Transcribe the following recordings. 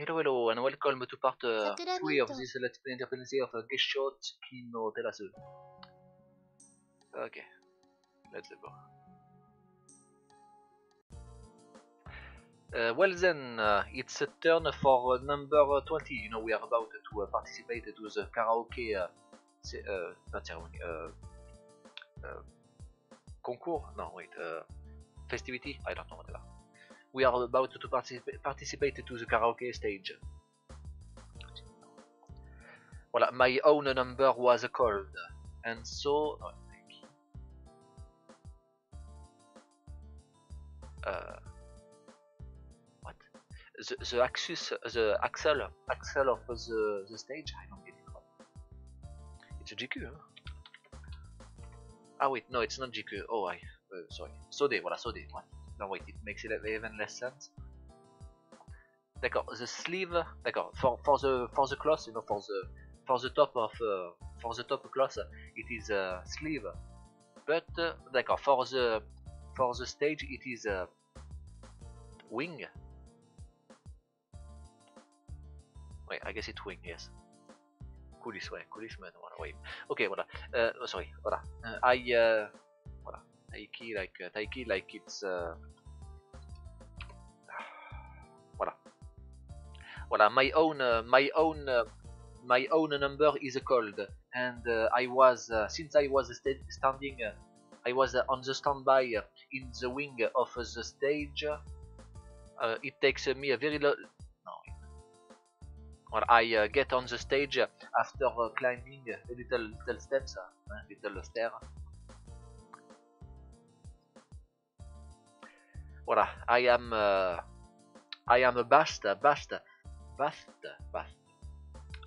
Hello, hello, and welcome to part uh, 3 of this Let's Play Interference of uh, Geshotsuki no Terasu. Ok, let's go. Uh, well then, uh, it's a turn for uh, number 20. You know, we are about to uh, participate to the karaoke uh, not ceremony, concours? No, wait, festivity? I don't know what they are. We are about to participate, participate to the karaoke stage. Voilà, my own number was called, and so. oh. Uh, what? The the axis, the axle, axle of the the stage. I don't get it. It's a GQ. Huh? Ah wait, no, it's not GQ. Oh, I. Uh, sorry. Sode, voilà, Sode. What? No wait, it makes it even less sense. D'accord, the sleeve, d'accord, for, for the for the cloth, you know, for the for the top of uh, for the top cloth, it is a sleeve, but uh, d'accord, for the for the stage, it is a wing. Wait, I guess it's wing, yes. Coulisse, ouais, coulisse, mais voilà, wait. Ok, voilà. Uh, oh, sorry, voilà. Uh, I, uh, voilà. Taiki like, uh, Taiki like it's, uh, voilà. Voilà, my own, uh, my own, uh, my own number is called, and uh, I was, uh, since I was sta- standing, uh, I was on the standby in the wing of the stage. It takes me a very lo- no. Well, I uh, get on the stage after uh, climbing a little little steps, uh, little stair. Voilà, I am, uh, I am a bast, bast, bast, bast.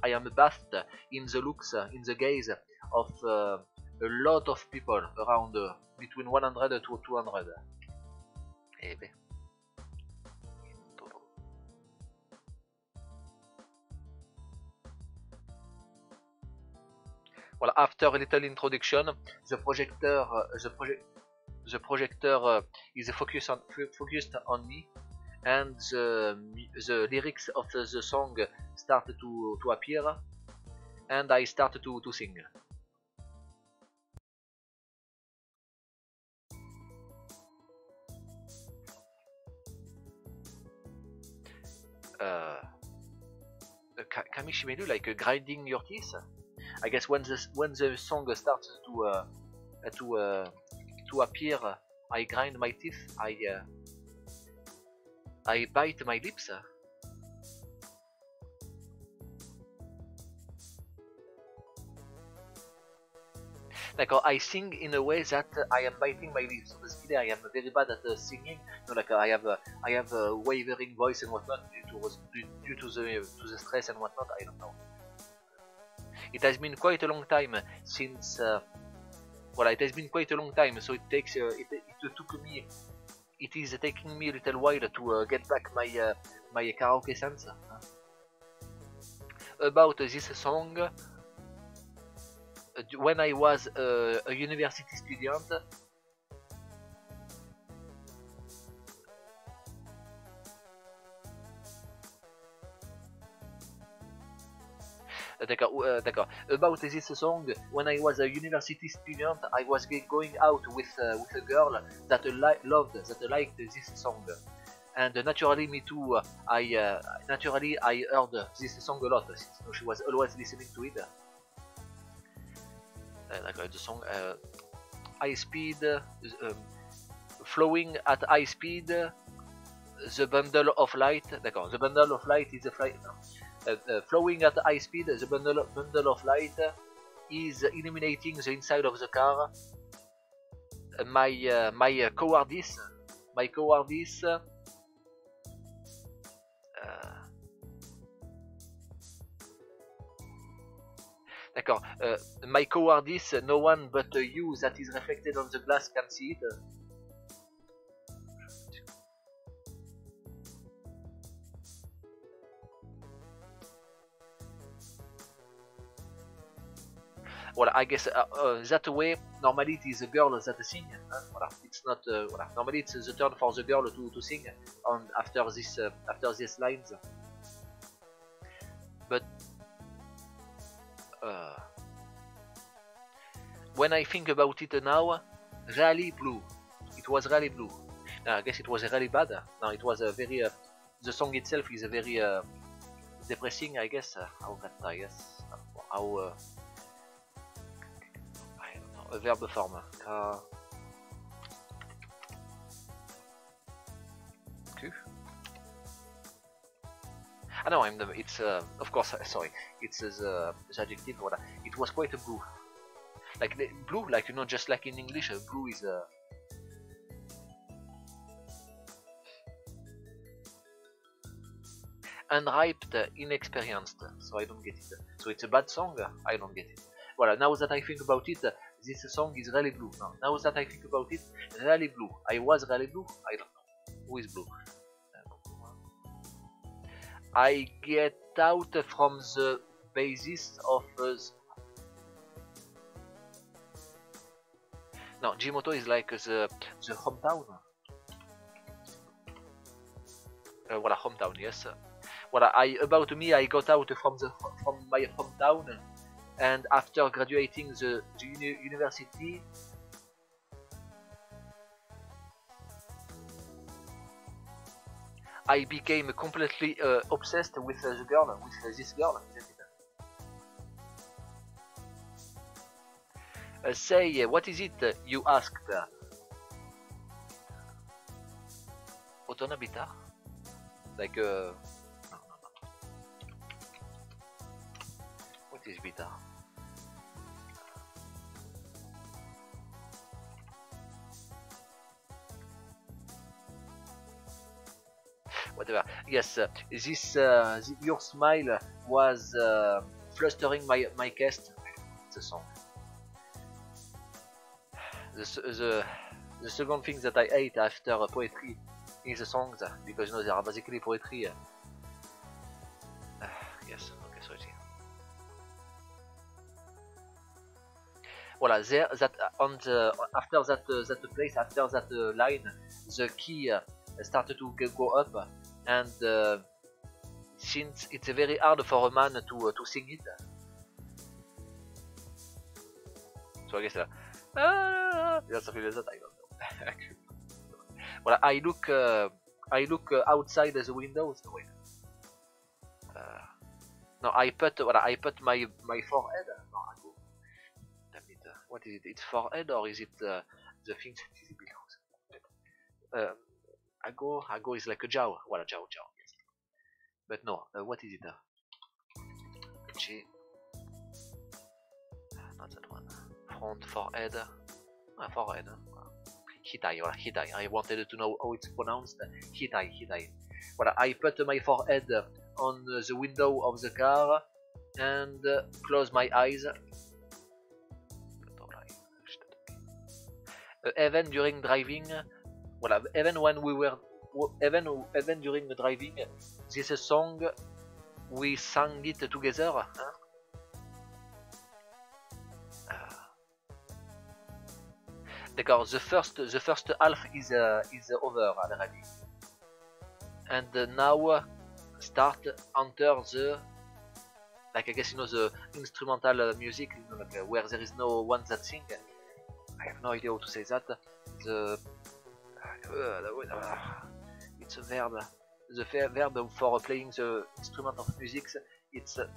I am bathed in the looks, in the gaze of uh, a lot of people around uh, between 100 to 200. Eh ben. Well, after a little introduction, the projector, uh, the project, the projector uh, is focused on focused on me, and the, the lyrics of the song start to, to appear and I start to, to sing. Uh, Ka- Kamishimelu like uh, grinding your teeth. I guess when the when the song starts to uh, to uh, to appear, I grind my teeth. I uh, I bite my lips. Uh, I sing in a way that uh, I am biting my lips. So basically, I am very bad at uh, singing. You know, like uh, I have a I have a wavering voice and whatnot due to due, to the to the stress and whatnot. I don't know. It has been quite a long time since. Well, it has been quite a long time, so it takes uh, it, it took me it is taking me a little while to uh, get back my uh, my karaoke sense. About this song, uh, when I was uh, a university student, D'accord, uh, d'accord. About this song, when I was a university student, I was going out with uh, with a girl that loved, that liked this song, and naturally, me too. uh, I uh, naturally I heard this song a lot. She was always listening to it. Uh, d'accord, the song uh, high speed, uh, um, flowing at high speed. The bundle of light, d'accord. The bundle of light is a flight. Uh, uh, flowing at high speed, the bundle, bundle of light is illuminating the inside of the car. Uh, my uh, my uh, cowardice, my cowardice. Uh, D'accord. Uh, my cowardice, no one but uh, you that is reflected on the glass can see it. Voilà, I guess uh, uh, that way normally it is the girl that sing. It's not. Uh. Normally it's the turn for the girl to, to sing on after this after these lines. but when I think about it now, really blue. It was really blue. Now, I guess it was really bad. No, it was a very. Uh, the song itself is a very uh, depressing, I guess. Uh, how can I guess? How. Uh, I don't know, verb form. Uh, I know I'm the. It's uh, of course sorry. It's the, the adjective. What it was quite a blue like the blue like you know just like in english blue is a uh, unripe inexperienced so i don't get it so it's a bad song i don't get it well now that i think about it this song is really blue. Now, now that i think about it. Really blue. I was really blue? I don't know. Who is blue? I get out from the basis of uh, No, Jimoto is like the the hometown. Uh, voilà, hometown, yes. Voilà, I about me, I got out from the from my hometown, and after graduating the, the uni university, I became completely uh, obsessed with uh, the girl, with uh, this girl. Uh, say, uh, what is it uh, you asked? Autonome guitar? Like, 18 ans. Whatever. Yes, uh, this uh, your smile was uh, flustering my my chest. The song. The the the second thing that I hate after poetry is the songs because you know they are basically poetry. Voilà, there that on the after that uh, that place after that uh, line, the key uh, started to go up, and uh, since it's very hard for a man to uh, to sing it, so I guess Ah, that's really that I don't know. well, I look, uh, I look uh, outside the windows. Wait. Uh, no, I put, well, I put my my forehead. What is it? It's forehead or is it uh, the thing that is below? Uh, I go, I go is like a jaw. Well, a jaw, jaw. Yes. But no, uh, what is it? Uh, G. Not that one front forehead. Ah, forehead. Hitai, voilà, Hitai. I wanted to know how it's pronounced. Hitai, Hitai. Voilà, I put my forehead on the window of the car and close my eyes. Even during driving, voilà, even when we were, even even during driving, this song we sang it together. Huh? D'accord, the first the first half is uh, is over already, and now start enter the like I guess you know the instrumental music where there is no one that sing. I have no idea how to say that. The uh, it's a verb. The verb for playing the instrument of music. It's uh,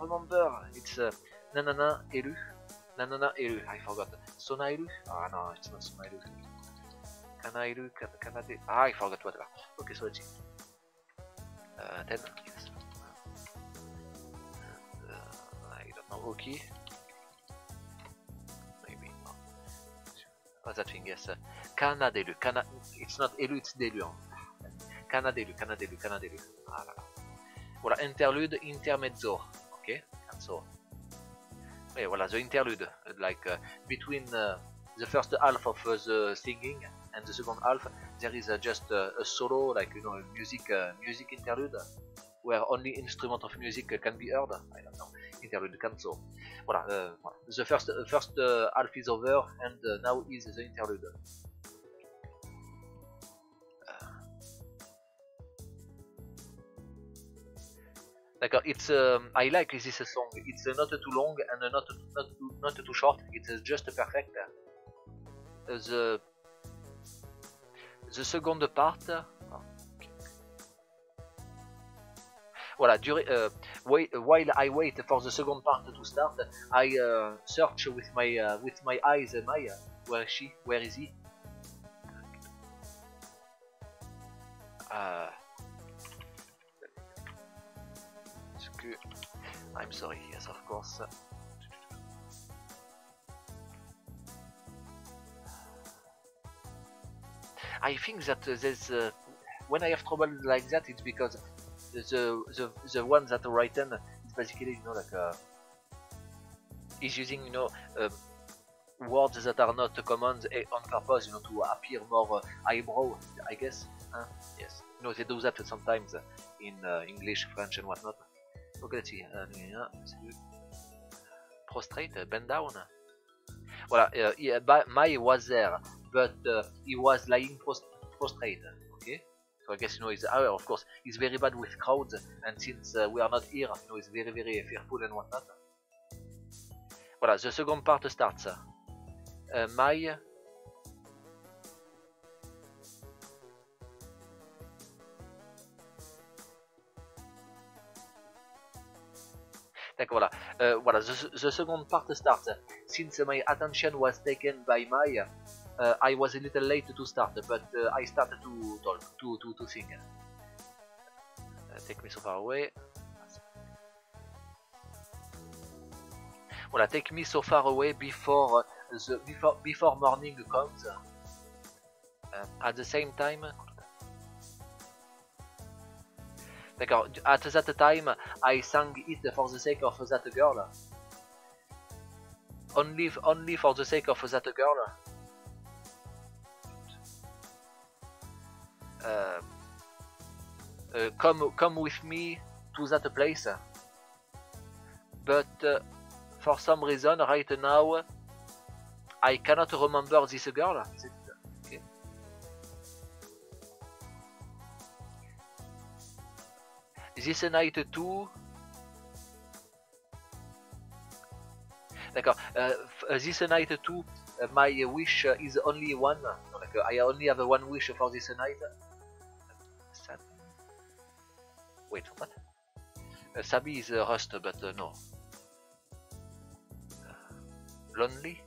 remember. It's uh, nanana élu. Nanana élu. I forgot. Sonairu? Ah no, it's not Sonairu. Kanairu, kan Kanade. Ah, I forgot whatever. Okay, so it's uh, 10. Yes. Uh, I don't know. Okay. What's that thing? Yes. Uh, Kanadelu. Kana. It's not Elu, it's Delu. Kanadelu, Kanadelu, Kanadelu. Ah là là. Voilà, interlude, intermezzo. Ok, and so. yeah, voilà, the interlude, like uh, between uh, the first half of uh, the singing and the second half, there is just a solo, like you know, music music interlude where only instrument of music can be heard. I don't know, interlude canzo. Voilà, voilà. the first first half is over and now is the interlude. D'accord, it's um, I like this song. It's uh, not too long and uh, not not not too short. It's uh, just perfect. Uh, the the second part. Voilà, uh, wait, while I wait for the second part to start, I uh, search with my uh, with my eyes. Uh, Maya, where is she? Where is he? Uh, I'm sorry, yes, of course. I think that uh, there's uh, when I have trouble like that, it's because the the the one that written is basically you know like uh, is using you know um, words that are not common eh, on purpose, you know, to appear more uh, eyebrow, I guess. Huh? Yes, you know they do that sometimes in uh, English, French, and whatnot. Okay, let's see. Uh, prostrate, bend down. Voilà, uh, yeah, Mai was there, but uh, he was lying prost prostrate. So I guess you know he's oh, of course he's very bad with crowds, and since uh, we are not here, you know he's very very fearful and whatnot. Voilà, the second part starts. Uh, Mai voilà. Uh, voilà, the, the, second part starts. Since my attention was taken by Maya, uh, I was a little late to start, but uh, I started to talk, to, to, to sing. Uh, take me so far away. Voilà, take me so far away before the before before morning comes. Uh, at the same time, D'accord. At that time, I sang it for the sake of that girl. Only, only for the sake of that girl. Uh, uh, come, come with me to that place. But uh, for some reason, right now, I cannot remember this girl. Okay. This night too. D'accord. Uh, this night too, my wish is only one. Like, I only have one wish for this night. Wait, what? Uh, Sabi is uh, Rust, but uh, no. lonely?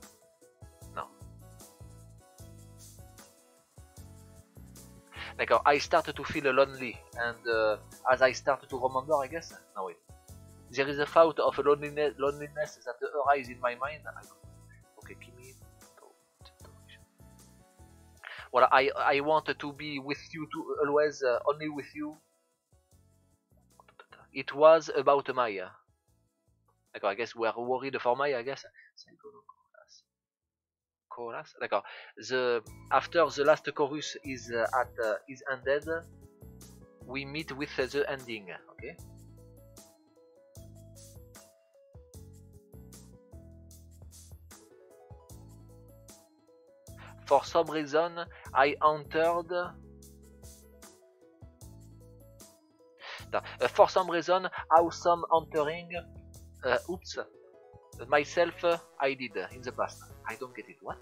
D'accord, I started to feel lonely, and uh, as I started to remember, I guess, no wait, there is a thought of loneliness, loneliness that arises in my mind. Okay, give me. Well, I I want to be with you to always uh, only with you. It was about Maya. D'accord, I guess we are worried for Maya, I guess chorus. D'accord. The after the last chorus is uh, at uh, is ended, we meet with the ending. Okay? For some reason, I entered. Uh, for some reason, how some entering. Uh, oops myself I did in the past. I don't get it. What?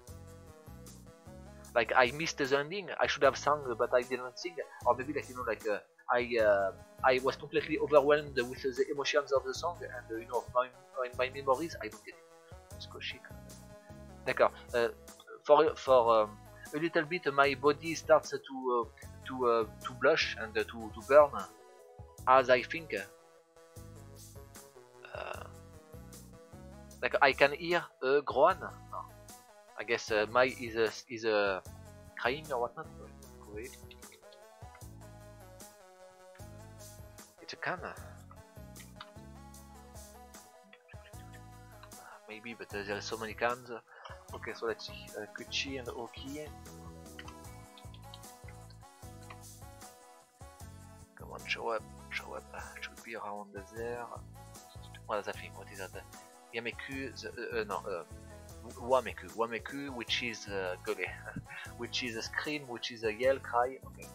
Like I missed the ending? I should have sung, but I didn't sing. Or maybe like you know, like uh, I uh, I was completely overwhelmed with the emotions of the song and uh, you know my my memories. I don't get it. Chic. D'accord. Uh, for for um, a little bit, my body starts to uh, to uh, to blush and to to burn as I think. Like I can hear a groan. I guess uh, my is a, is a crying or whatnot. Wait. It's a can. Maybe, but uh, there are so many cans. Okay, so let's see. Uh, Kuchi and Oki. Come on, show up, up. Should be around there. What is that thing? What is that? Yameku, the, uh, uh, no, uh, Wameku, Wameku, which is uh, Gole, which is a scream, which is a yell, cry, okay.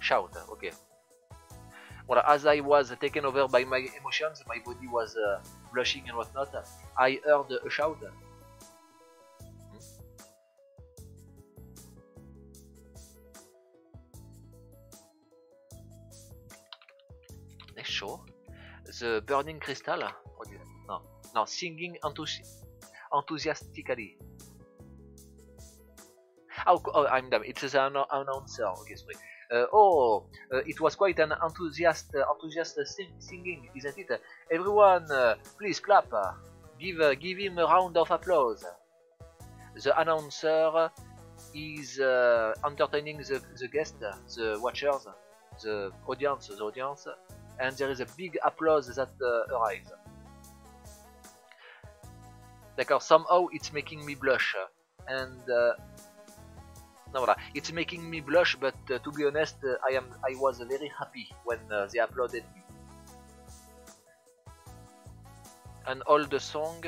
Shout, okay. well, as I was taken over by my emotions, my body was uh, blushing and whatnot. I heard a shout. Show, the burning crystal. What is it? No, no, singing enthusi enthusiastically. Oh, I'm dumb. It is an announcer. Okay, sorry. Uh, oh, uh, it was quite an enthusiast, uh, enthusiast sing singing, isn't it? Everyone, please clap. Give, give him a round of applause. The announcer is entertaining the, the guests, the watchers, the audience, the audience, and there is a big applause that arrives. D'accord, somehow it's making me blush, and no, voilà. It's making me blush, but uh, to be honest, uh, I am I was very happy when uh, they applauded me. An old song.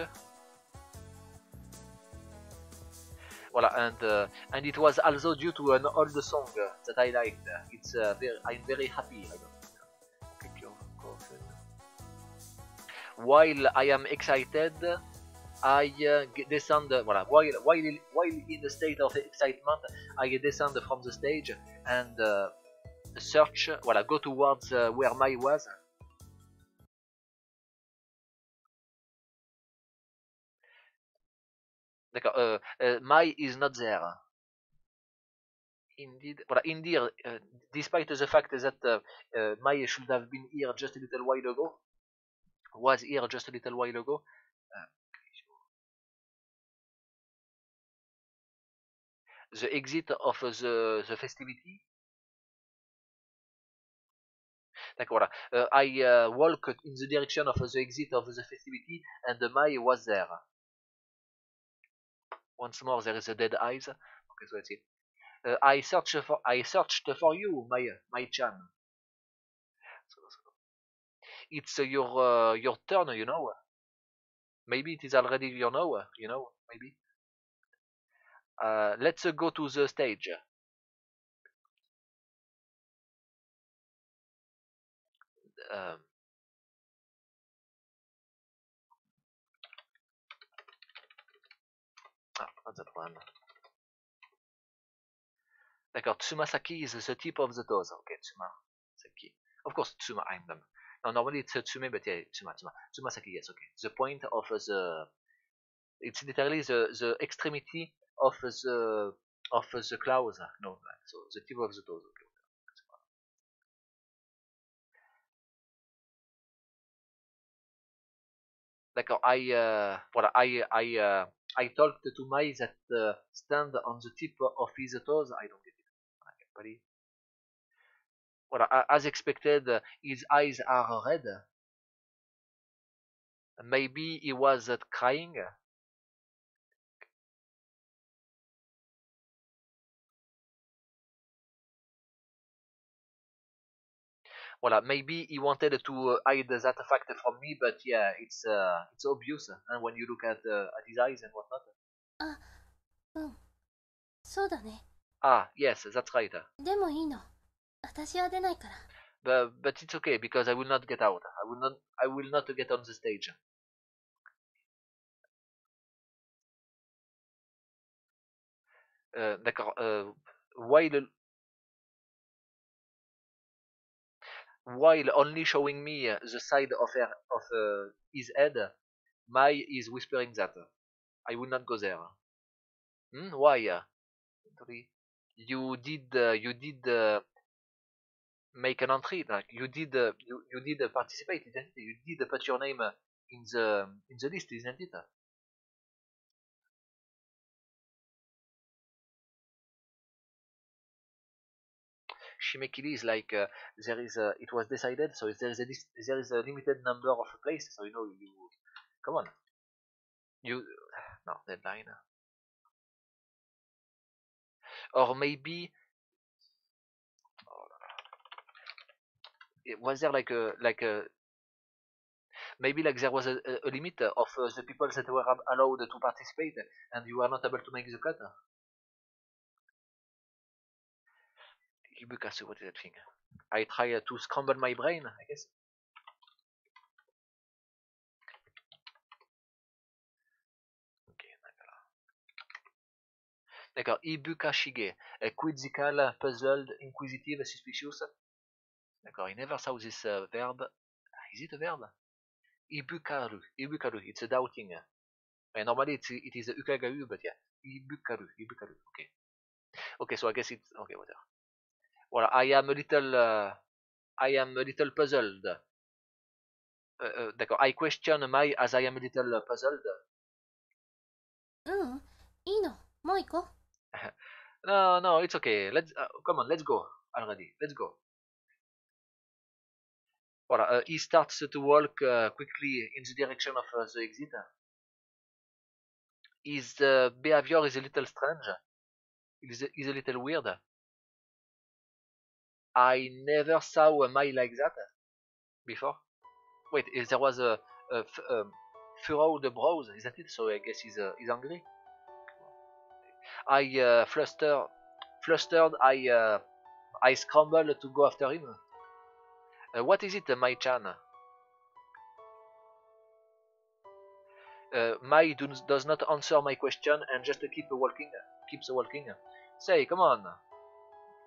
Voilà, and uh, and it was also due to an old song that I liked. It's uh, very, I'm very happy. I While I am excited, I uh, descend, voilà, while, while, while in the state of excitement, I descend from the stage and uh, search, voilà, go towards uh, where Mai was. D'accord, uh, uh, Mai is not there. Indeed, voilà, indeed, uh, despite the fact that Mai should have been here just a little while ago, was here just a little while ago, the exit of the, the festivity. D'accord, voilà. Uh, I uh, walked in the direction of the exit of the festivity and the Mai was there. Once more, there is a dead eyes. Okay, so let's see. Uh, I searched for I searched for you, my Mai-chan. It's your your turn, you know. Maybe it is already your know, you know, maybe. Uh, let's go to the stage. Um, ah, not that one. D'accord, Tsumasaki is the tip of the toes. Okay, Tsumasaki. Of course, Tsuma, I'm them. No, normally it's Tsume, but yeah, Tsuma, Tsuma. Tsumasaki, yes, okay. The point of the... It's literally the, the extremity of the of the claws. No, so the tip of the toes. Okay. D'accord. I uh, voilà. I I uh, I talked to Mai that uh, stand on the tip of his toes. I don't get it. Buddy Voilà. As expected, his eyes are red. Maybe he was crying. Voilà, maybe he wanted to uh, hide that fact from me, but yeah, it's uh, it's obvious and when you look at uh, at his eyes and whatnot. Ah, うん。そうだね。Ah, yes, that's right. でもいいの。 私は出ないから。But but it's okay because I will not get out. I will not I will not get on the stage. Euh, D'accord. Euh, while while only showing me the side of her of uh, his head, Mai is whispering that I will not go there. Hmm? Why? You did uh, you did uh, make an entry, like you did uh, you you did uh, participate, isn't it? You did uh, put your name uh, in the um, in the list, isn't it? Shimekili is like uh, there is a, it was decided, so there is a there is a limited number of places. So you know you come on, you no deadline, or maybe was there like a like a maybe like there was a, a limit of uh, the people that were allowed to participate and you are not able to make the cut? Ibukasu, what is that thing? I try uh, to scramble my brain, I guess. Ok, d'accord. D'accord, Ibukashige, a quizzical, puzzled, inquisitive, suspicious. D'accord, he never saw this uh, verb. Ah, is it a verb? Ibukaru. Ibukaru. It's a doubting. And normally it's, it is a ukagaru, but yeah. Ibukaru. Ibukaru. Okay. Okay, so I guess it's. Okay, whatever. Voilà, I am a little. Uh, I am a little puzzled. Uh, D'accord, I question my as I am a little puzzled. Mm, Ino, Moiko. no, no, it's okay. Let's uh, come on, let's go already. Let's go. Voilà, uh, he starts to walk uh, quickly in the direction of uh, the exit. His uh, behavior is a little strange. He's a, he's a little weird. I never saw a Mai like that before. Wait, there was a, furrowed brows, isn't it? So I guess he's, uh, he's angry. I uh, fluster, flustered. I uh, I scramble to go after him. Uh, what is it, uh, Mai-chan? Uh, do, does not answer my question and just keep walking, keeps walking. Say, come on.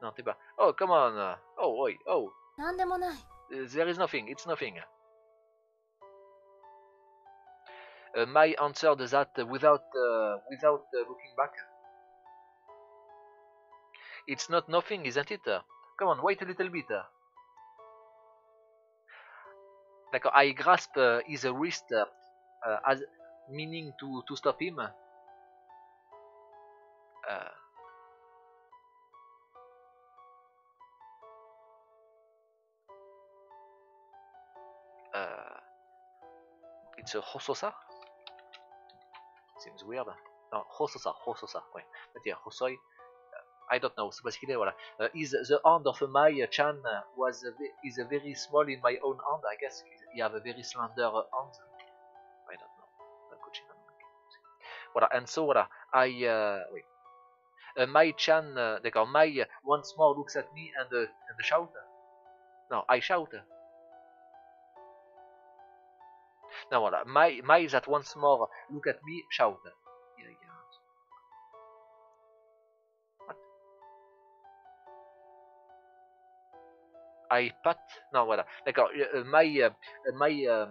Non, t'es. Oh, come on. Oh, oi, oh. Uh, there is nothing, it's nothing. Uh, Mai answered that without, uh, without uh, looking back. It's not nothing, isn't it? Come on, wait a little bit. D'accord, I grasp uh, his wrist uh, uh, as meaning to, to stop him. It's a Hososa? Seems weird. No, Hososa, Hososa, ouais. But yeah, Hosoi. I don't know. So basically, voilà. Uh, is the hand of Mai-chan was a is a very small in my own hand. I guess he have a very slender hand. I don't know. Voilà. And so voilà. I uh. Uh, Mai-chan, uh, d'accord. My once more looks at me and uh, and shout. No, I shout. No, voilà. My my that once more look at me shout. I pat. Non, voilà. D'accord. Uh, my uh, my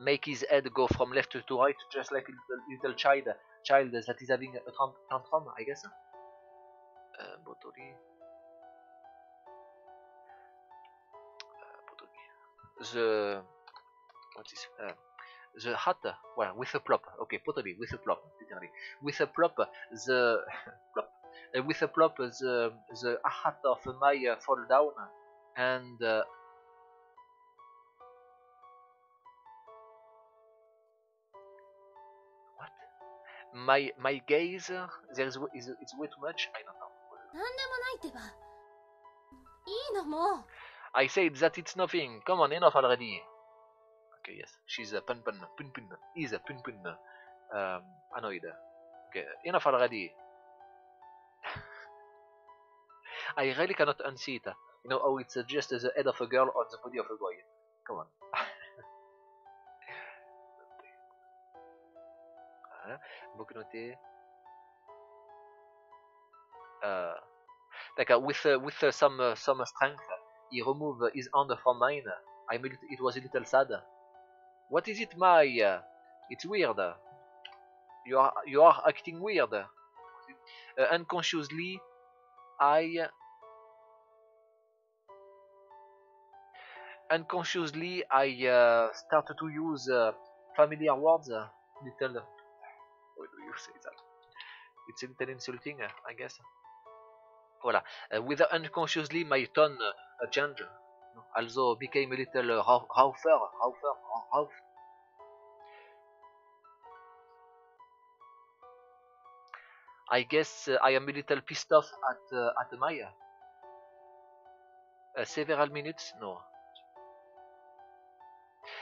make his head go from left to right, just like little, little child child that is having a tantrum, I guess. Botori. The what is uh, the hat? Well, with a plop. Okay, pottery with a plop. Literally, with a plop. The plop. Uh, with a plop, the the hat of my uh, fall down and. Uh, what? My my gaze uh, there is is it's way too much. I don't know. なんでもないってばいいのもう I said that it's nothing. Come on, enough already. Okay, yes, she's a pun pun pun pun. Is a pun pun. Um, annoyed. Okay, enough already. I really cannot unsee it. You know, oh, it's uh, just the head of a girl on the body of a boy. Come on. Voilà. Noté. Uh, d'accord, with uh, with uh, some uh, some strength, he removed his hand from mine. I made it, was a little sad. What is it, my? Uh, it's weird. You are you are acting weird. Uh, unconsciously, I unconsciously I uh, started to use uh, familiar words. Uh, little. How do you say that? It's a little insulting, uh, I guess. Voilà. Uh, with unconsciously, my tone uh, changed. Also became a little uh, rou- rougher, rougher, rough. I guess uh, I am a little pissed off at uh, at Maya. Uh, several minutes? No.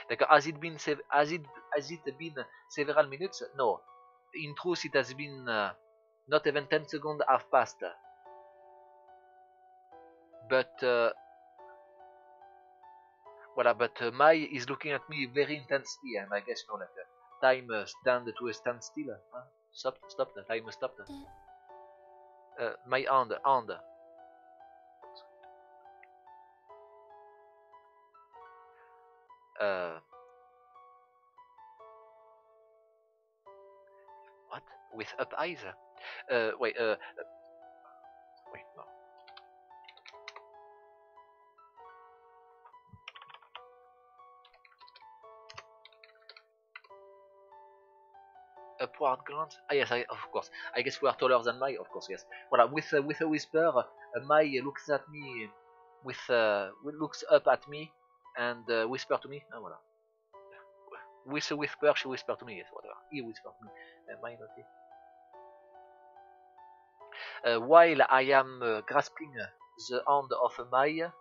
Like, has it been has it has it been several minutes? No. In truth, it has been uh, not even ten seconds have passed. but uh, voilà, but uh, Mai is looking at me very intensely, and I guess you know, like uh, time uh, stand to a standstill. Huh? Stop, stop, time stopped. で Uh, my hand, hand. Uh, what? With up eyes? Uh, wait, uh, wait, no. Upward glance? Ah yes, I, of course. I guess we are taller than Mai, of course, yes. Voilà, with uh, with a whisper, uh, Mai looks at me with uh, looks up at me and uh, whisper to me. Ah, voilà. With a whisper, she whisper to me. Yes, whatever. He whisper to me. Uh, Mai not. Uh, while I am uh, grasping the hand of my...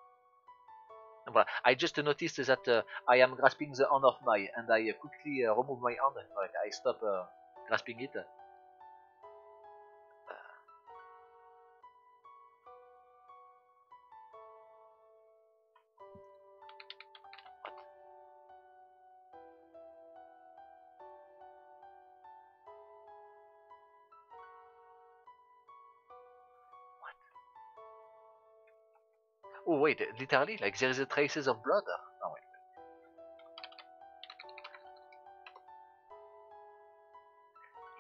voilà, I just noticed that uh, I am grasping the hand of my, and I uh, quickly uh, remove my hand. I stop uh, grasping it. Wait, literally, like there is a traces of blood. Oh wait.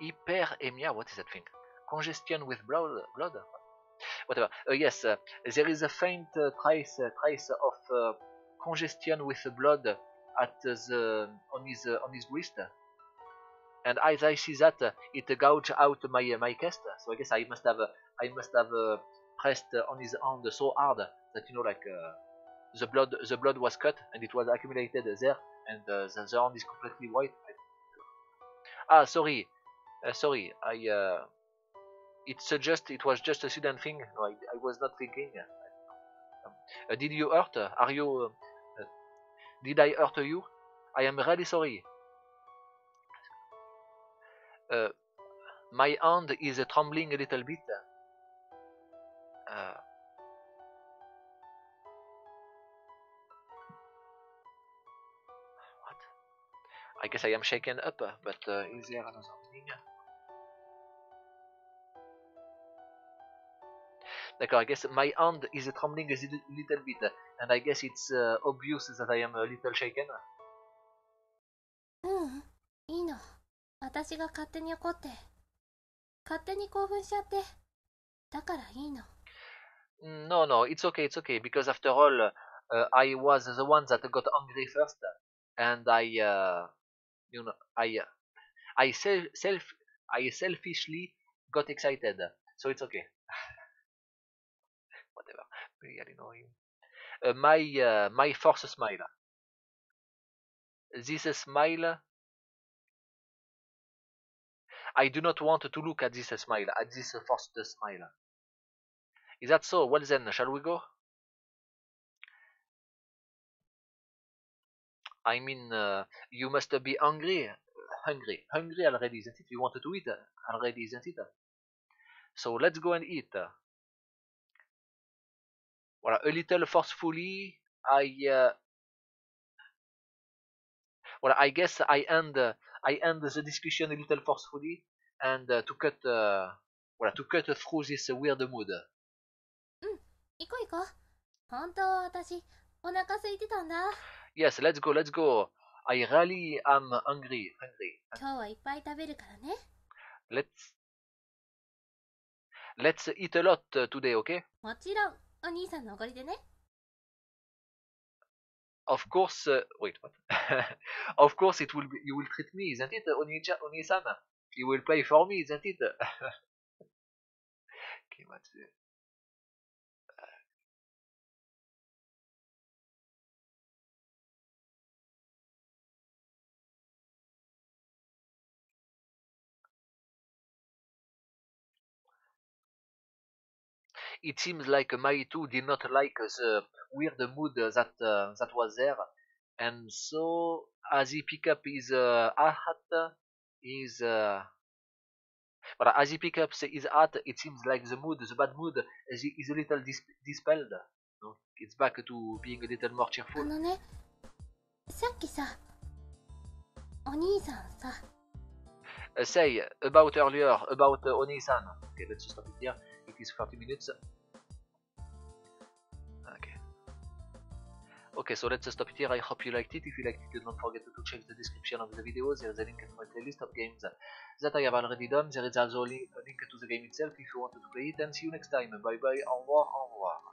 Hyperemia, what is that thing? Congestion with blood, blood. Whatever. Uh, yes, uh, there is a faint uh, trace, uh, trace of uh, congestion with blood at the on his uh, on his wrist. And as I see that, it gouged out my my chest. So I guess I must have I must have pressed on his hand so hard that you know like uh, the blood the blood was cut and it was accumulated there and uh, the, hand is completely white. Ah, sorry, uh, sorry. I uh, it's uh, it was just a sudden thing. No, I, I was not thinking. Uh, did you hurt? Are you? Uh, did I hurt you? I am really sorry. Uh, my hand is trembling a little bit. I guess I am shaken up, uh, but uh, is there another meaning? D'accord, I guess my hand is uh, trembling a little little bit, uh, and I guess it's uh, obvious that I am a little shaken. ううんいいの私が勝手に怒って勝手に興奮しちゃってだからいいの Mm, No, no, it's okay, it's okay, because after all, uh, I was the one that got angry first, and I, uh, you know, I, I self, self, I selfishly got excited, so it's okay. Whatever. Really annoying. Uh, my, uh, my force smile. This smile. I do not want to look at this smile, at this forced smile. Is that so? Well then, shall we go? I mean, uh, you must be hungry, hungry, hungry already, isn't it? You wanted to eat already, isn't it? So let's go and eat. Voilà, a little forcefully, I, uh, well, I guess I end, uh, I end the discussion a little forcefully, and uh, to cut, uh, voilà, to cut through this weird mood. 行こう行こう本当私お腹空いてたんだ Yes, let's go, let's go. I really am hungry, hungry. 今日はいっぱい食べるからね Let's let's eat a lot uh, today, okay? もちろんお兄さんのおごりでね Of course. Uh, wait, what? of course, it will be. You will treat me, isn't it, Onija, Oni-san? You will pay for me, isn't it? okay, what's it? It seems like Mai too did not like the weird mood that uh, that was there, and so as he pick up his uh, hat, his uh, but as he pick up his hat, it seems like the mood, the bad mood, is, is a little dis- dispelled. No? It's back to being a little more あ cheerful. のねさっきさお兄さんさ Uh, say about earlier about uh, Oni-san. Okay, let's stop it here. It is 30 minutes. Okay. Okay, so let's stop it here. I hope you liked it. If you liked it, don't forget to check the description of the video. There is a link to my playlist of games that I have already done. There is also a link to the game itself if you wanted to play it. And see you next time. Bye bye. Au revoir. Au revoir.